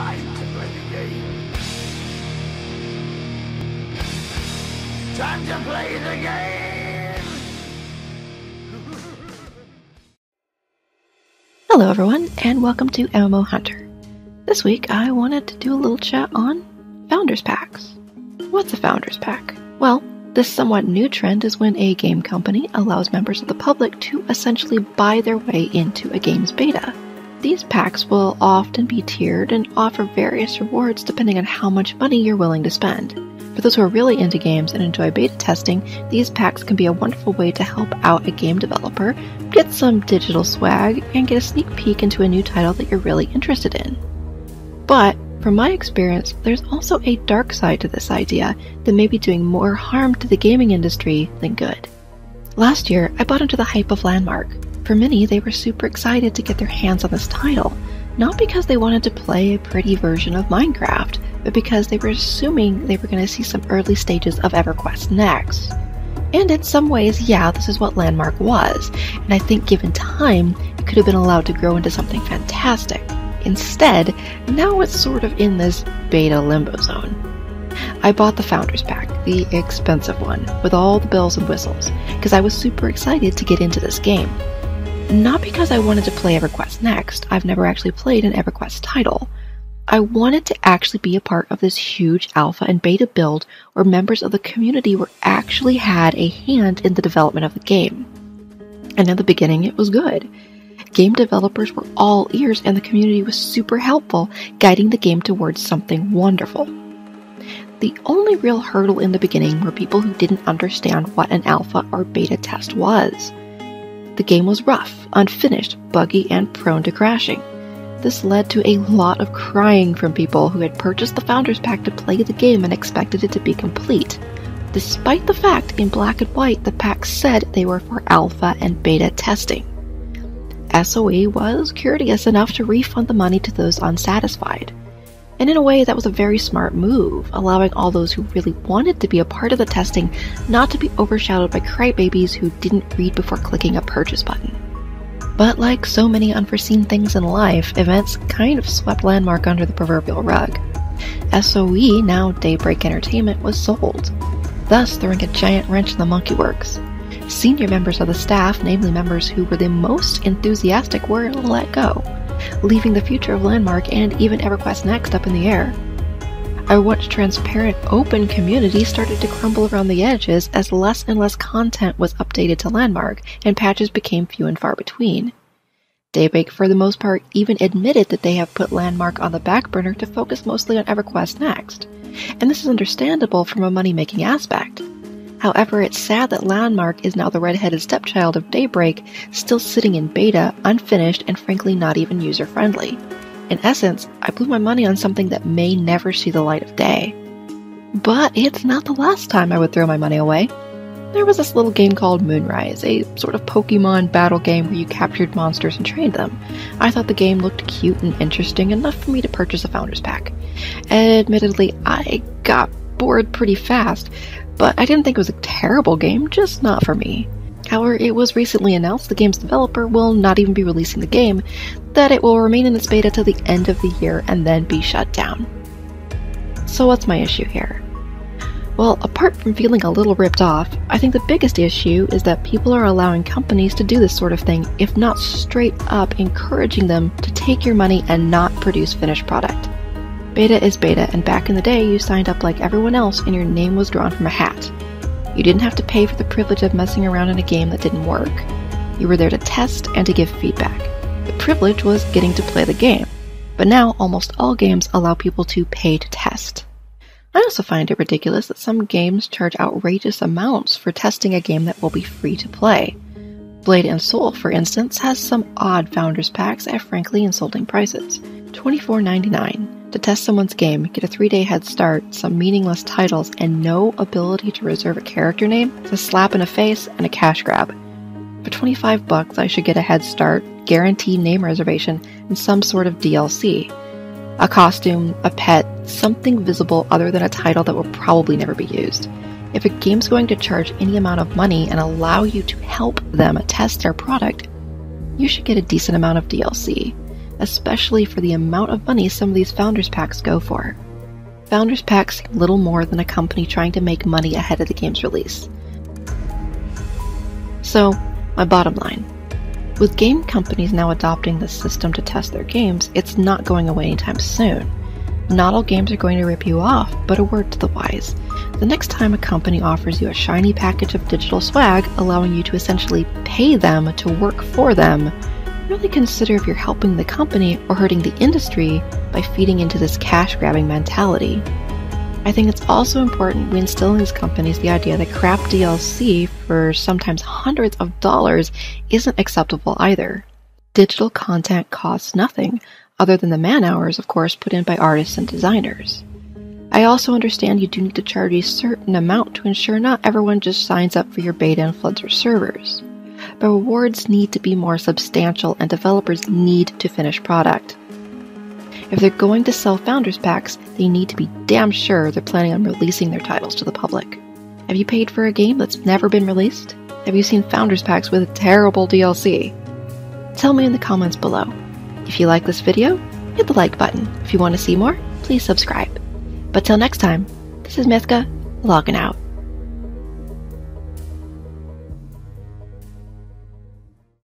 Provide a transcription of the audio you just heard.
Time to play the game. Time to play the game. Hello, everyone, and welcome to MMO Hunter. This week, I wanted to do a little chat on Founders Packs. What's a Founders Pack? Well, this somewhat new trend is when a game company allows members of the public to essentially buy their way into a game's beta. These packs will often be tiered and offer various rewards depending on how much money you're willing to spend. For those who are really into games and enjoy beta testing, these packs can be a wonderful way to help out a game developer, get some digital swag, and get a sneak peek into a new title that you're really interested in. But from my experience, there's also a dark side to this idea that may be doing more harm to the gaming industry than good. Last year, I bought into the hype of Landmark. For many, they were super excited to get their hands on this title, not because they wanted to play a pretty version of Minecraft, but because they were assuming they were going to see some early stages of EverQuest next. And in some ways, yeah, this is what Landmark was, and I think given time, it could have been allowed to grow into something fantastic. Instead, now it's sort of in this beta limbo zone. I bought the Founders Pack, the expensive one, with all the bells and whistles, because I was super excited to get into this game. Not because I wanted to play EverQuest next, I've never actually played an EverQuest title. I wanted to actually be a part of this huge alpha and beta build where members of the community were actually had a hand in the development of the game. And in the beginning, it was good. Game developers were all ears and the community was super helpful, guiding the game towards something wonderful. The only real hurdle in the beginning were people who didn't understand what an alpha or beta test was. The game was rough, unfinished, buggy, and prone to crashing. This led to a lot of crying from people who had purchased the Founders Pack to play the game and expected it to be complete, despite the fact in black and white the pack said they were for alpha and beta testing. SOE was courteous enough to refund the money to those unsatisfied. And in a way, that was a very smart move, allowing all those who really wanted to be a part of the testing not to be overshadowed by crybabies who didn't read before clicking a purchase button. But like so many unforeseen things in life, events kind of swept Landmark under the proverbial rug. SOE, now Daybreak Entertainment, was sold, thus throwing a giant wrench in the monkey works. Senior members of the staff, namely members who were the most enthusiastic, were let go, leaving the future of Landmark and even EverQuest Next up in the air. Our once transparent, open community started to crumble around the edges as less and less content was updated to Landmark and patches became few and far between. Daybreak, for the most part, even admitted that they have put Landmark on the back burner to focus mostly on EverQuest Next. And this is understandable from a money making aspect. However, it's sad that Landmark is now the red-headed stepchild of Daybreak, still sitting in beta, unfinished, and frankly not even user-friendly. In essence, I blew my money on something that may never see the light of day. But it's not the last time I would throw my money away. There was this little game called Moonrise, a sort of Pokemon battle game where you captured monsters and trained them. I thought the game looked cute and interesting enough for me to purchase a Founders Pack. Admittedly, I got bored pretty fast, but I didn't think it was a terrible game, just not for me. However, it was recently announced the game's developer will not even be releasing the game, that it will remain in its beta till the end of the year and then be shut down. So, what's my issue here? Well, apart from feeling a little ripped off, I think the biggest issue is that people are allowing companies to do this sort of thing, if not straight up encouraging them to take your money and not produce finished product. Beta is beta, and back in the day, you signed up like everyone else and your name was drawn from a hat. You didn't have to pay for the privilege of messing around in a game that didn't work. You were there to test and to give feedback. The privilege was getting to play the game. But now, almost all games allow people to pay to test. I also find it ridiculous that some games charge outrageous amounts for testing a game that will be free to play. Blade and Soul, for instance, has some odd founders packs at frankly insulting prices. $24.99 to test someone's game, get a three day head start, some meaningless titles, and no ability to reserve a character name is a slap in the face and a cash grab. For 25 bucks, I should get a head start, guaranteed name reservation, and some sort of DLC. A costume, a pet, something visible other than a title that will probably never be used. If a game's going to charge any amount of money and allow you to help them test their product, you should get a decent amount of DLC. Especially for the amount of money some of these Founders Packs go for. Founders Packs seem little more than a company trying to make money ahead of the game's release. So, my bottom line. With game companies now adopting this system to test their games, it's not going away anytime soon. Not all games are going to rip you off, but a word to the wise. The next time a company offers you a shiny package of digital swag, allowing you to essentially pay them to work for them, really consider if you're helping the company or hurting the industry by feeding into this cash grabbing mentality. I think it's also important we instill in these companies the idea that crap DLC for sometimes hundreds of dollars isn't acceptable either. Digital content costs nothing, other than the man hours, of course, put in by artists and designers. I also understand you do need to charge a certain amount to ensure not everyone just signs up for your beta and floods your servers but rewards need to be more substantial and developers need to finish product. If they're going to sell Founders Packs, they need to be damn sure they're planning on releasing their titles to the public. Have you paid for a game that's never been released? Have you seen Founders Packs with a terrible DLC? Tell me in the comments below. If you like this video, hit the like button. If you want to see more, please subscribe. But till next time, this is Mythka, logging out.